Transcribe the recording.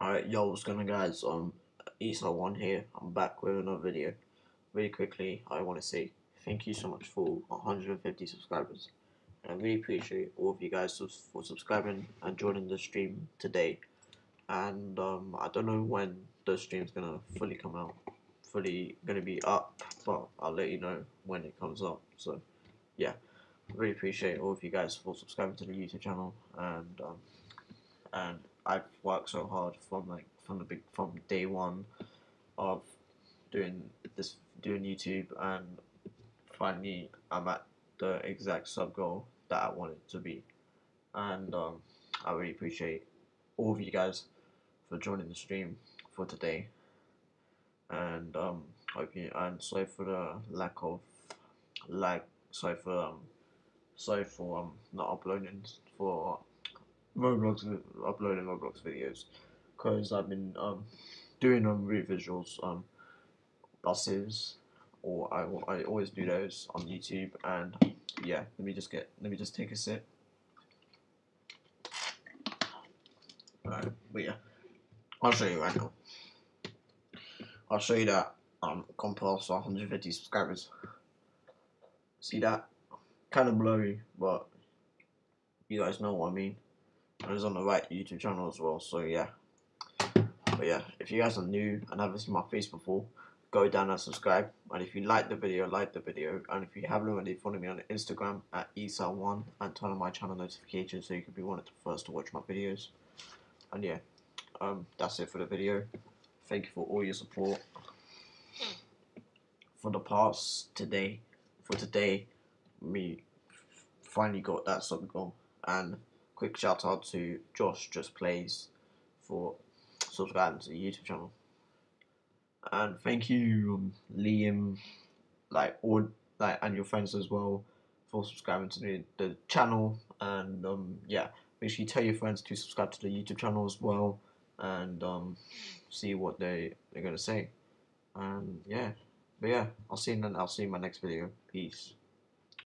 Alright, yo, what's going on guys, um, Isa1 here, I'm back with another video. Really quickly, I want to say thank you so much for 150 subscribers. And I really appreciate all of you guys for subscribing and joining the stream today. And, um, I don't know when the stream's gonna fully come out, fully gonna be up, but I'll let you know when it comes up, so, yeah. Really appreciate all of you guys for subscribing to the YouTube channel, and, um, and I've worked so hard from like from the big from day one of doing this doing YouTube and finally I'm at the exact sub goal that I wanted to be. And um, I really appreciate all of you guys for joining the stream for today. And um, hope you and sorry for the lack of like sorry for um sorry for um not uploading for Roblox uploading Roblox videos because I've been um, doing um route visuals um buses or I, I always do those on YouTube and yeah let me just get let me just take a sip. Right but yeah I'll show you right now. I'll show you that um compass 150 subscribers. See that? Kind of blurry but you guys know what I mean and it's on the right YouTube channel as well. So yeah, but yeah, if you guys are new and haven't seen my face before, go down and subscribe. And if you like the video, like the video. And if you haven't already, follow me on Instagram at isa1 and turn on my channel notifications so you can be one of the first to watch my videos. And yeah, um, that's it for the video. Thank you for all your support for the past today. For today, me finally got that sub goal and quick shout out to Josh Just Plays for subscribing to the YouTube channel. And thank you, um, Liam, like all like and your friends as well for subscribing to the, the channel. And um, yeah, make sure you tell your friends to subscribe to the YouTube channel as well, and um, see what they they're gonna say. And yeah, but yeah, I'll see you. Then I'll see you in my next video. Peace.